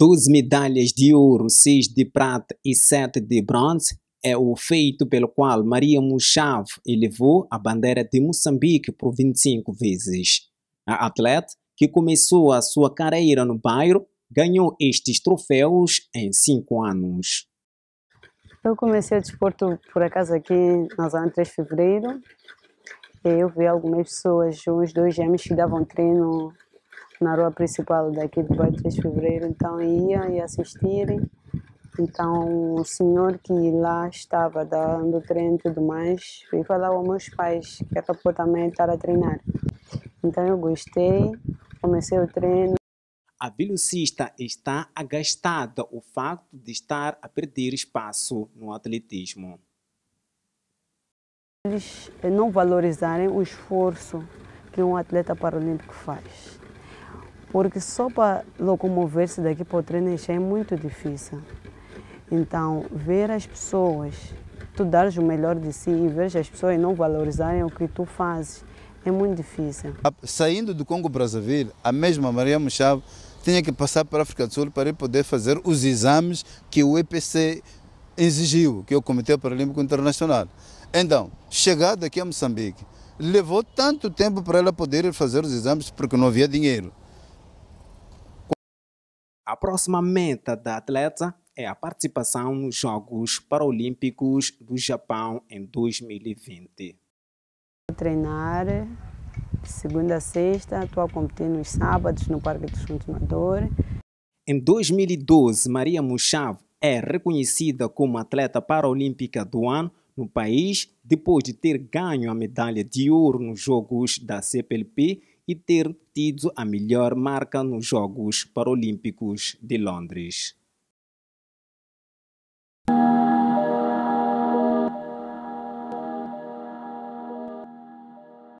12 medalhas de ouro, 6 de prata e 7 de bronze é o feito pelo qual Maria Muxave elevou a bandeira de Moçambique por 25 vezes. A atleta, que começou a sua carreira no bairro, ganhou estes troféus em 5 anos. Eu comecei o desporto por acaso aqui na zona 3 de fevereiro. Eu vi algumas pessoas, uns dois gêmeos que davam treino na rua principal daqui do bairro 3 de Fevereiro, então ia e assistir. Então o senhor que lá estava dando treino e tudo mais, veio falar aos meus pais que era para também estar a treinar. Então eu gostei, comecei o treino. A velocista está agastada o facto de estar a perder espaço no atletismo. Eles não valorizarem o esforço que um atleta paralímpico faz porque só para locomover-se daqui para o treino já é muito difícil. Então, ver as pessoas, tu dares o melhor de si e ver as pessoas não valorizarem o que tu fazes, é muito difícil. Saindo do Congo Brazzaville, a mesma Maria Muxava tinha que passar para a África do Sul para poder fazer os exames que o EPC exigiu, que é o Comitê Paralímpico Internacional. Então, chegada aqui a Moçambique, levou tanto tempo para ela poder fazer os exames porque não havia dinheiro. A próxima meta da atleta é a participação nos Jogos Paralímpicos do Japão em 2020. Vou treinar de segunda a sexta, estou a competir nos sábados no Parque dos Continuadores. Em 2012, Maria Muxavo é reconhecida como atleta paralímpica do ano no país depois de ter ganho a medalha de ouro nos Jogos da CPLP e ter tido a melhor marca nos Jogos Paralímpicos de Londres.